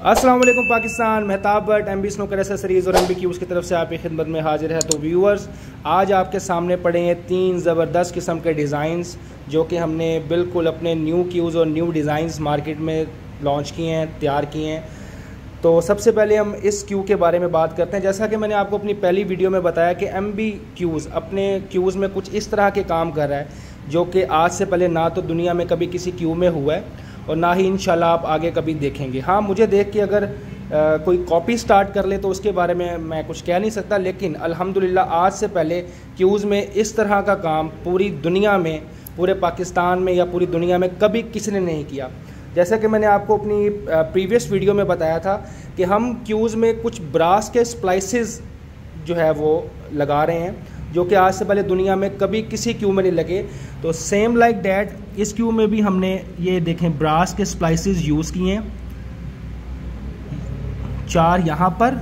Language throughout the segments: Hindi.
वालेकुम Pakistan. Mehtab Bhatt M B snooker accessories और एम बी क्यूज़ की तरफ़ से आपकी खिदमत में हाजिर है। तो व्यूअर्स आज आपके सामने पड़े हैं तीन ज़बरदस्त किस्म के डिज़ाइंस जो कि हमने बिल्कुल अपने न्यू क्यूज़ और न्यू डिज़ाइंस मार्केट में लॉन्च किए हैं, तैयार किए हैं। तो सबसे पहले हम इस क्यू के बारे में बात करते हैं। जैसा कि मैंने आपको अपनी पहली वीडियो में बताया कि एम बी क्यूज़ अपने क्यूज़ में कुछ इस तरह के काम कर रहा है, जो कि आज से पहले ना तो दुनिया में कभी किसी क्यू में हुआ है और ना ही इन आप आगे कभी देखेंगे। हाँ मुझे देख के अगर आ, कोई कॉपी स्टार्ट कर ले तो उसके बारे में मैं कुछ कह नहीं सकता लेकिन अल्हम्दुलिल्लाह आज से पहले क्यूज़ में इस तरह का काम पूरी दुनिया में पूरे पाकिस्तान में या पूरी दुनिया में कभी किसी ने नहीं किया। जैसा कि मैंने आपको अपनी प्रीवियस वीडियो में बताया था कि हम क्यूज़ में कुछ ब्रास के स्प्लाइसिस जो है वो लगा रहे हैं। जो कि आज से पहले दुनिया में कभी किसी क्यू में नहीं लगे। तो सेम लाइक डैट इस क्यू में भी हमने ये देखें ब्रास के स्प्लाइसिस यूज़ किए हैं। चार यहाँ पर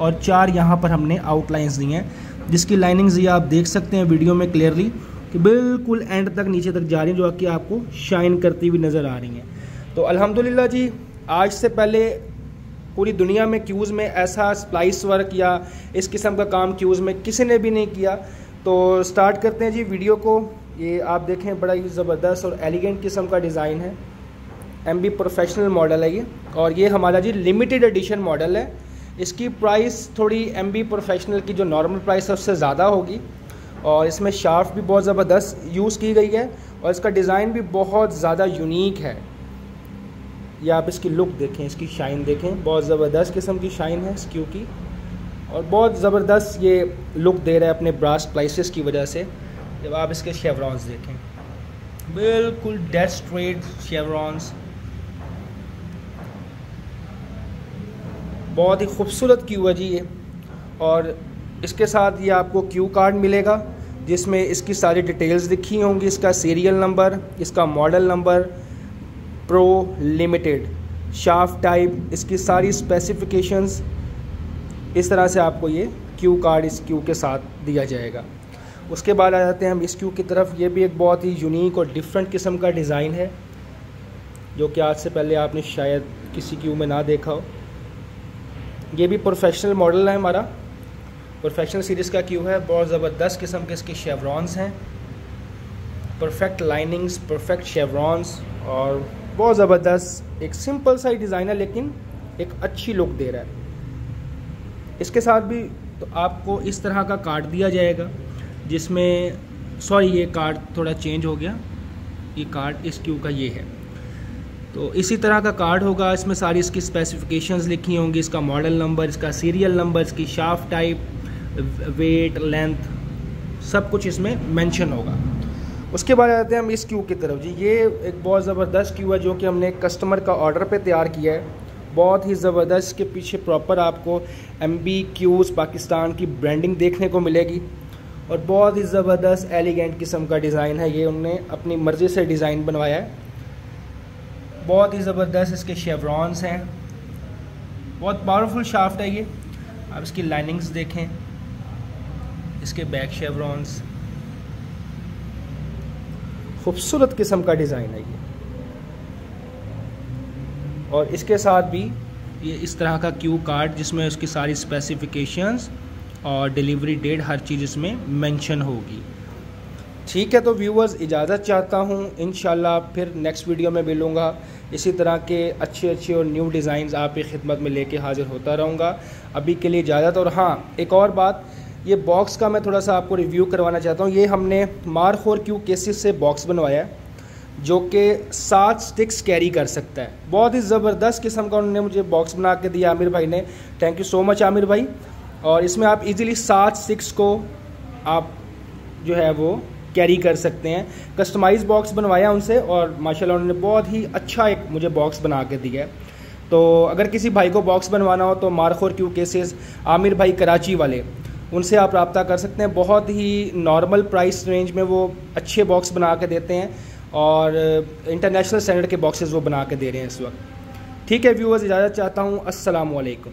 और चार यहाँ पर हमने आउटलाइंस दी हैं। जिसकी लाइनिंग्स ये आप देख सकते हैं वीडियो में क्लियरली कि बिल्कुल एंड तक, नीचे तक जा रही हैं, जो कि आपको शाइन करती हुई नज़र आ रही हैं। तो अल्हम्दुलिल्लाह जी, आज से पहले पूरी दुनिया में क्यूज़ में ऐसा स्प्लाइस वर्क या इस किस्म का काम क्यूज़ में किसी ने भी नहीं किया। तो स्टार्ट करते हैं जी वीडियो को। ये आप देखें, बड़ा ही ज़बरदस्त और एलिगेंट किस्म का डिज़ाइन है। एम बी प्रोफेशनल मॉडल है ये। और ये हमारा जी लिमिटेड एडिशन मॉडल है। इसकी प्राइस थोड़ी एम बी प्रोफेशनल की जो नॉर्मल प्राइस है, उससे ज़्यादा होगी। और इसमें शार्फ भी बहुत ज़बरदस्त यूज़ की गई है। और इसका डिज़ाइन भी बहुत ज़्यादा यूनिक है। या आप इसकी लुक देखें, इसकी शाइन देखें। बहुत ज़बरदस्त किस्म की शाइन है स्क्यू की। और बहुत ज़बरदस्त ये लुक दे रहा है अपने ब्रास प्लाइसिस की वजह से। जब आप इसके शेवरॉन्स देखें। बिल्कुल डेड स्ट्रेट शेवरॉन्स बहुत ही खूबसूरत क्यू है जी ये। और इसके साथ ये आपको क्यू कार्ड मिलेगा, जिसमें इसकी सारी डिटेल्स लिखी होंगी। इसका सीरियल नंबर इसका model number pro limited shaft type इसकी सारी स्पेसिफिकेशंस इस तरह से आपको ये क्यू कार्ड इस क्यू के साथ दिया जाएगा। उसके बाद आ जाते हैं हम इस क्यू की तरफ़। ये भी एक बहुत ही यूनिक और डिफरेंट किस्म का डिज़ाइन है, जो कि आज से पहले आपने शायद किसी क्यू में ना देखा हो। ये भी प्रोफेशनल मॉडल है हमारा। प्रोफेशनल सीरीज़ का क्यू है। बहुत ज़बरदस्त किस्म के इसके शेवरॉन्स हैं। परफेक्ट लाइनिंग्स परफेक्ट शेवरॉन्स और बहुत ज़बरदस्त, एक सिंपल सा ही डिज़ाइन है लेकिन एक अच्छी लुक दे रहा है। इसके साथ भी तो आपको इस तरह का कार्ड दिया जाएगा, जिसमें सॉरी ये कार्ड थोड़ा चेंज हो गया। ये कार्ड इस क्यू का ये है। तो इसी तरह का कार्ड होगा। इसमें सारी इसकी स्पेसिफिकेशंस लिखी होंगी। इसका मॉडल नंबर इसका सीरियल नंबर इसकी शाफ्ट टाइप वेट लेंथ सब कुछ इसमें मेंशन होगा। उसके बाद आते हैं हम इस क्यू की तरफ़ जी। ये एक बहुत ज़बरदस्त क्यू है जो कि हमने कस्टमर का ऑर्डर पे तैयार किया है। बहुत ही ज़बरदस्त के पीछे प्रॉपर आपको एम बी क्यूज़ पाकिस्तान की ब्रांडिंग देखने को मिलेगी। और बहुत ही ज़बरदस्त एलिगेंट किस्म का डिज़ाइन है। ये उनने अपनी मर्ज़ी से डिज़ाइन बनवाया है। बहुत ही ज़बरदस्त इसके शेवरॉन्स हैं। बहुत पावरफुल शाफ्ट है ये। आप इसकी लाइनिंग्स देखें। इसके बैक शेवरॉन्स खूबसूरत किस्म का डिज़ाइन है ये। और इसके साथ भी ये इस तरह का क्यू कार्ड जिसमें उसकी सारी स्पेसिफिकेशंस और डिलीवरी डेट हर चीज़ इसमें मेंशन होगी। ठीक है तो व्यूवर्स इजाज़त चाहता हूँ। इन फिर नेक्स्ट वीडियो में मिलूँगा। इसी तरह के अच्छे अच्छे और न्यू डिज़ाइन आपकी खिदमत में लेके हाज़िर होता रहूँगा। अभी के लिए इजाज़त और हाँ एक और बात ये बॉक्स का मैं थोड़ा सा आपको रिव्यू करवाना चाहता हूँ। ये हमने मार क्यू केसिस से बॉक्स बनवाया है, जो कि सात स्टिक्स कैरी कर सकता है। बहुत ही ज़बरदस्त किस्म का उन्होंने मुझे बॉक्स बना के दिया आमिर भाई ने। Thank you so much Aamir भाई। और इसमें आप इजीली सात स्टिक्स को आप जो है वो कैरी कर सकते हैं। कस्टमाइज बॉक्स बनवाया उनसे और माशाल्लाह उन्होंने बहुत ही अच्छा एक मुझे बॉक्स बना के दिया है। तो अगर किसी भाई को बॉक्स बनवाना हो तो मारखोर क्यू केसेस आमिर भाई कराची वाले उनसे आप रबता कर सकते हैं। बहुत ही नॉर्मल प्राइस रेंज में वो अच्छे बॉक्स बना के देते हैं और इंटरनेशनल स्टैंडर्ड के बॉक्सेस वो बना के दे रहे हैं इस वक्त। ठीक है व्यूवर्स इजाज़त चाहता हूँ। असलकम